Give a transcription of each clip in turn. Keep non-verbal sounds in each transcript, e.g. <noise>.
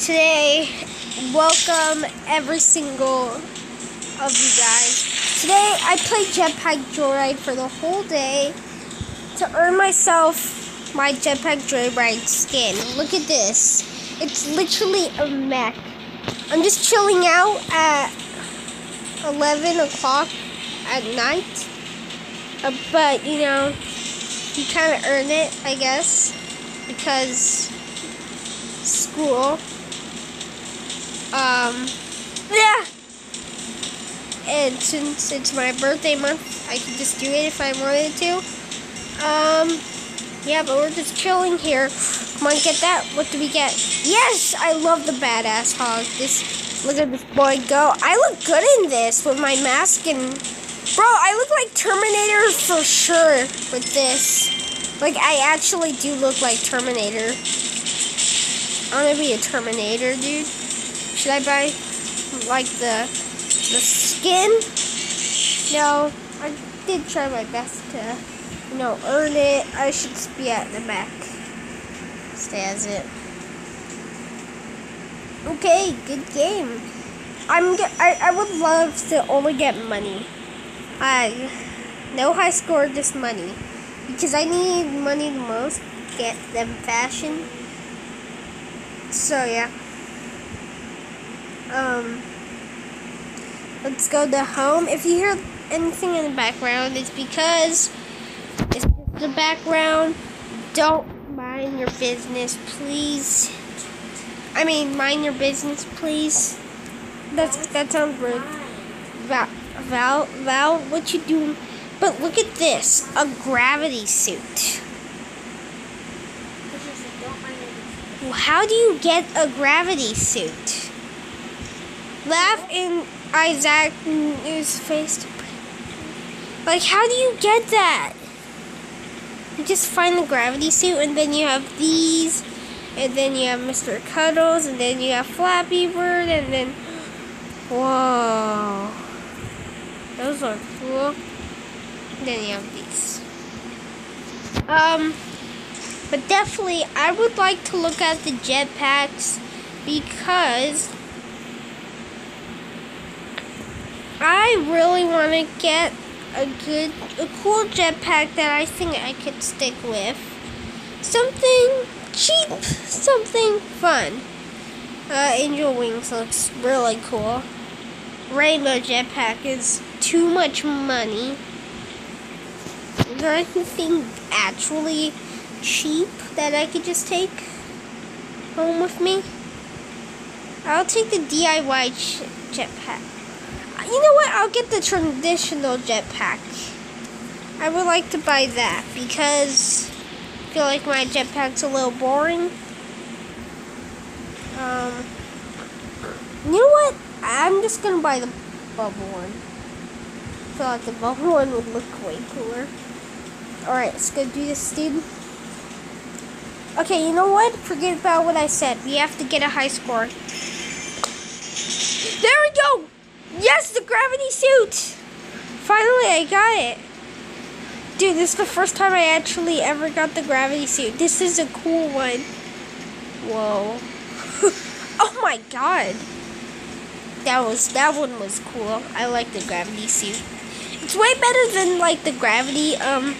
today. Welcome every single of you guys. Today I played Jetpack Joyride for the whole day to earn myself my Jetpack Joyride skin. Look at this. It's literally a mech. I'm just chilling out at 11 o'clock at night. Uh, but, you know, you kind of earn it, I guess, because school. Um, yeah. And since it's my birthday month, I can just do it if I wanted to. Um, yeah, but we're just chilling here. Come on, get that. What do we get? Yes, I love the badass hog. This, look at this boy go. I look good in this with my mask and, bro, I look like Terminator for sure with this. Like, I actually do look like Terminator. I'm gonna be a Terminator, dude. Should I buy, like, the, the skin? No, I did try my best to, you know, earn it. I should be at the back. Stay as it. Okay, good game. I'm. I, I would love to only get money. I no high score, just money, because I need money the most. Get them fashion. So yeah. Um. Let's go to home. If you hear anything in the background, it's because it's the background. Don't mind your business, please. I mean, mind your business, please. That's that sounds rude. Val, Val, Val, what you doing? But look at this, a gravity suit. How do you get a gravity suit? Laugh in Isaac's face. Like, how do you get that? You just find the gravity suit, and then you have these, and then you have Mr. Cuddles, and then you have Flappy Bird, and then. Whoa. Those are cool. Then you have these. Um. But definitely, I would like to look at the jetpacks because I really want to get a good, a cool jetpack that I think I could stick with. Something cheap, something fun. Uh, Angel Wings looks really cool. Rainbow jetpack is too much money. Is there anything actually cheap that I could just take home with me? I'll take the DIY jetpack. You know what? I'll get the traditional jetpack. I would like to buy that because I feel like my jetpack's a little boring. Um, you know what? I'm just gonna buy the bubble one. I feel like the bubble one would look way cooler. Alright, let's go do this, dude. Okay, you know what? Forget about what I said. We have to get a high score. There we go! Yes, the gravity suit! Finally, I got it. Dude, this is the first time I actually ever got the gravity suit. This is a cool one. Whoa. <laughs> oh my god. That was, that one was cool. I like the gravity suit. It's way better than, like, the gravity, um,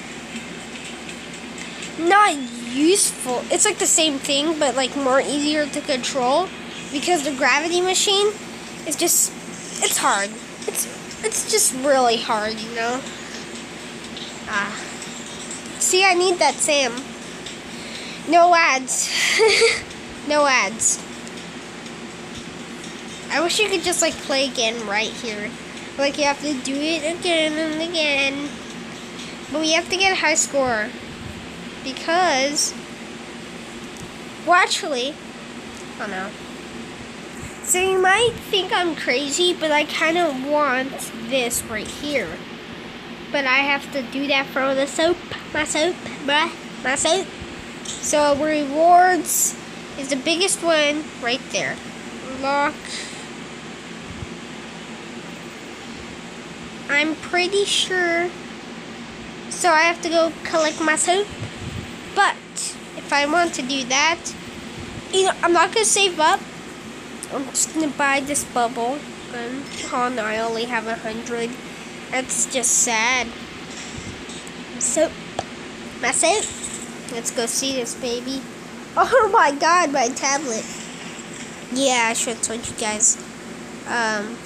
not useful. It's like the same thing, but like more easier to control because the gravity machine is just it's hard. It's it's just really hard, you know. Ah. See, I need that Sam. No ads. <laughs> no ads. I wish you could just like play again right here. Like you have to do it again and again. But we have to get a high score because, well, actually, oh no. So you might think I'm crazy, but I kind of want this right here. But I have to do that for the soap, my soap, bruh, my soap. So rewards is the biggest one right there. Lock. I'm pretty sure. So I have to go collect my soap. But if I want to do that, you know, I'm not gonna save up I'm just gonna buy this bubble. Oh no, I only have a hundred. That's just sad. So, that's it. Let's go see this baby. Oh my god, my tablet. Yeah, I should have told you guys. Um.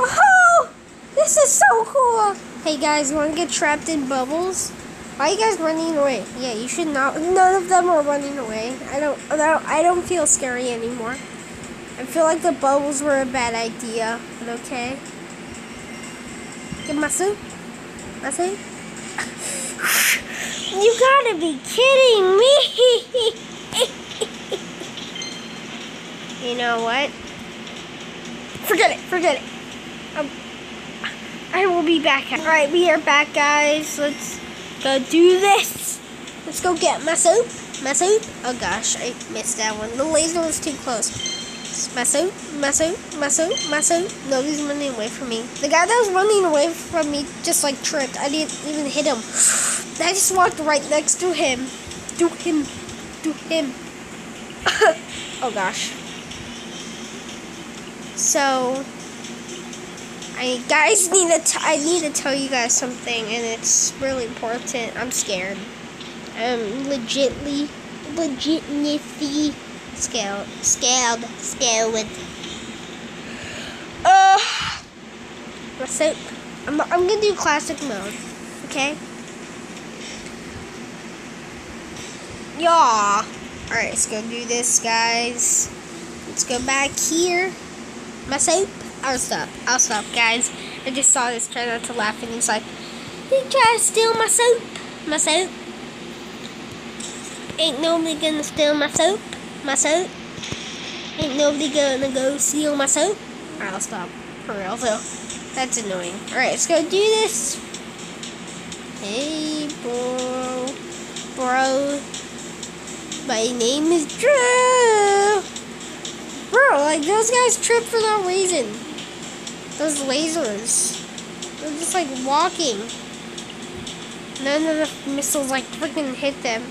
Oh! This is so cool! Hey guys, want to get trapped in bubbles? Why are you guys running away? Yeah, you should not. None of them are running away. I don't. I don't, I don't feel scary anymore. I feel like the bubbles were a bad idea. But okay. Get my suit. My suit. <laughs> you gotta be kidding me! <laughs> you know what? Forget it. Forget it. Um, I will be back. All right, we are back, guys. Let's go do this. Let's go get my soup. My soup. Oh gosh, I missed that one. The laser was too close. My soup. My soup. No. Nobody's running away from me. The guy that was running away from me just like tripped. I didn't even hit him. <sighs> I just walked right next to him. To him. To him. <laughs> oh gosh. So I guys <laughs> need to I need to tell you guys something and it's really important. I'm scared. I'm legitly legitimately scared scared scared with uh so I'm I'm gonna do classic mode. Okay? Yeah. Alright, let's go do this guys. Let's go back here my soap. I'll stop. I'll stop, guys. I just saw this try not to laugh, and he's like, "You try to steal my soap? My soap? Ain't nobody gonna steal my soap? My soap? Ain't nobody gonna go steal my soap?" I'll stop. For real, though. That's annoying. Alright, let's go do this. Hey, bro. Bro. My name is Drew. Bro, like those guys trip for no reason. Those lasers. They're just like walking. None of the missiles like freaking hit them.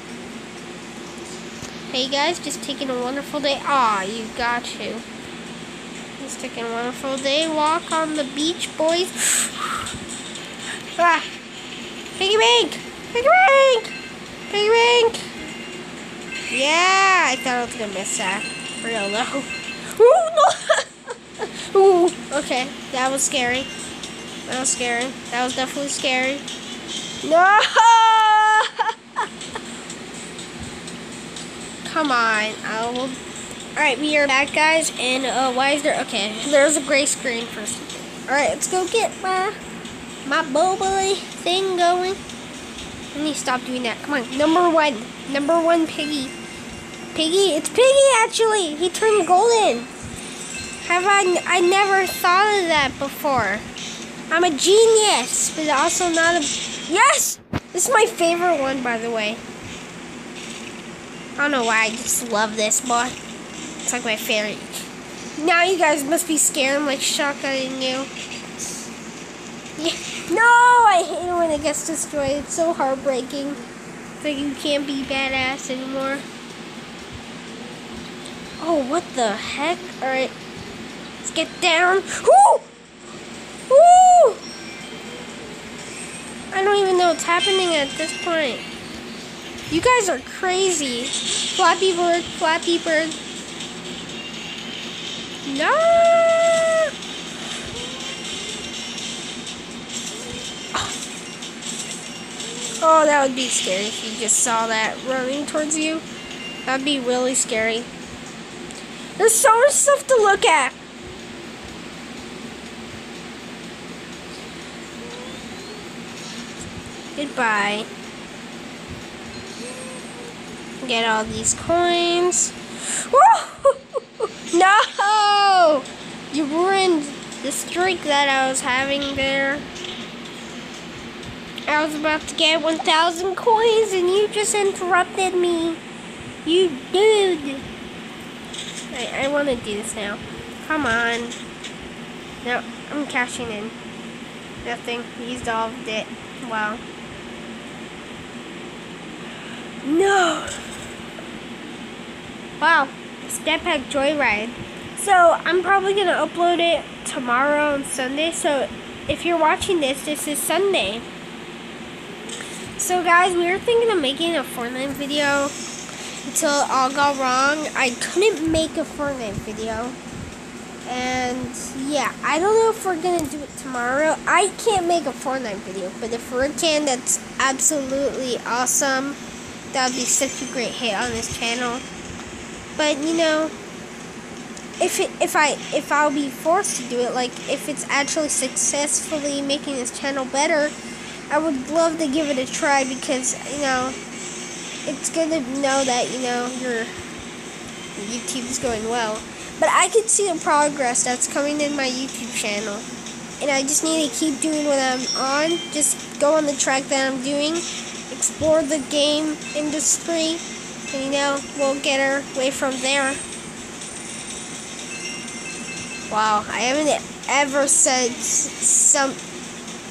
Hey guys, just taking a wonderful day. Ah, you got to. Just taking a wonderful day. Walk on the beach, boys. <sighs> ah! Piggy bank! Piggy bank! Piggy bank! Yeah, I thought I was gonna miss that. Real low. <laughs> Ooh, no! <laughs> Ooh, okay, that was scary. That was scary. That was definitely scary. No! Come on, I will. Alright, we are back, guys, and uh, why is there. Okay, there's a gray screen first. Alright, let's go get my, my boy thing going. Let me stop doing that. Come on, number one. Number one piggy. Piggy? It's Piggy, actually. He turned golden. Have I... I never thought of that before. I'm a genius, but also not a... Yes! This is my favorite one, by the way. I don't know why, I just love this boy. It's like my favorite. Now you guys must be scared. I'm like shotgunning you. Yeah. No! I hate it when it gets destroyed. It's so heartbreaking. It's like you can't be badass anymore. Oh, what the heck? Alright. Let's get down. Woo! Woo! I don't even know what's happening at this point. You guys are crazy. Flappy Bird, Flappy Bird. No! Oh, that would be scary if you just saw that running towards you. That'd be really scary. There's so much stuff to look at. Goodbye. Get all these coins. <laughs> no! You ruined the streak that I was having there. I was about to get 1,000 coins and you just interrupted me. You dude. I, I want to do this now. Come on. No, I'm cashing in. Nothing. Used all it. Wow. No! Wow. Jetpack Joyride. So I'm probably gonna upload it tomorrow on Sunday. So if you're watching this, this is Sunday. So guys, we were thinking of making a Fortnite video until it all got wrong. I couldn't make a Fortnite video. And yeah, I don't know if we're gonna do it tomorrow. I can't make a Fortnite video, but if we can, that's absolutely awesome. That would be such a great hit on this channel. But you know, if it, if I if I'll be forced to do it, like if it's actually successfully making this channel better, I would love to give it a try because you know it's good to know that you know your YouTube is going well. But I can see the progress that's coming in my YouTube channel. And I just need to keep doing what I'm on. Just go on the track that I'm doing. Explore the game industry. And, you know, we'll get her way from there. Wow, I haven't ever said some...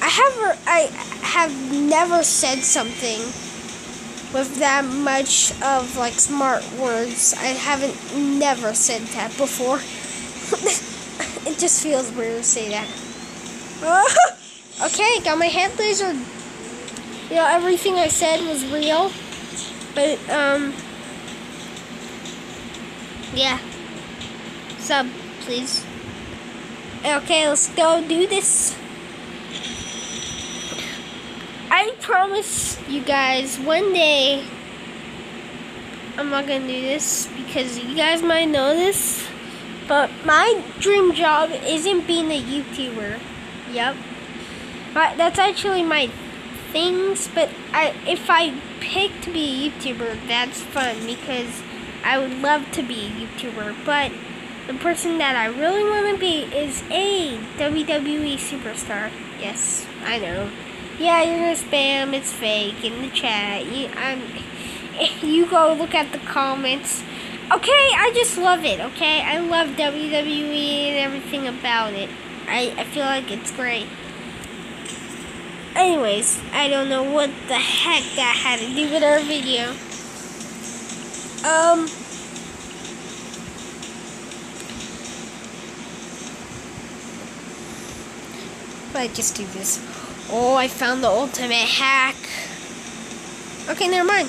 I have I have never said something with that much of like smart words. I haven't never said that before. <laughs> it just feels weird to say that. <laughs> okay, got my head laser. You know, everything I said was real. But, um, yeah. Sub, please. Okay, let's go do this. I promise you guys one day I'm not gonna do this because you guys might know this, but my dream job isn't being a YouTuber. Yep, but that's actually my things. But I, if I pick to be a YouTuber, that's fun because I would love to be a YouTuber. But the person that I really want to be is a WWE superstar. Yes, I know yeah, you're gonna spam, it's fake in the chat. You, I'm, <laughs> you go look at the comments. Okay, I just love it, okay? I love WWE and everything about it. I, I feel like it's great. Anyways, I don't know what the heck that had to do with our video. Um... But just do this. Oh, I found the ultimate hack. Okay, never mind.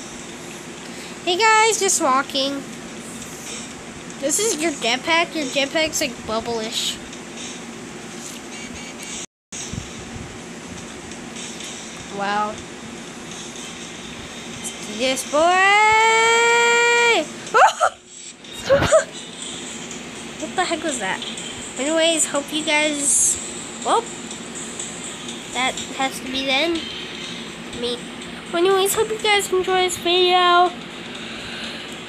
Hey guys, just walking. This is your jetpack. Your jetpack's like bubblish. Wow. This boy! what the heck was that? Anyways, hope you guys... Well, that has to be then. Me. Anyways, hope you guys enjoy this video.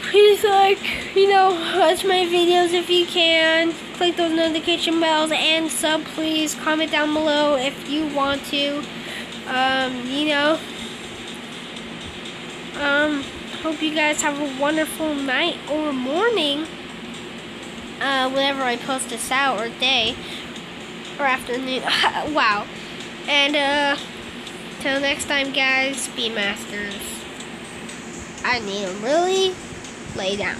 Please like, you know, watch my videos if you can. Click those notification bells and sub, please. Comment down below if you want to. Um, you know. Um, hope you guys have a wonderful night or morning. Uh, whenever I post this out or day or afternoon. <laughs> wow. And, uh, till next time, guys, be masters. I need to really lay down.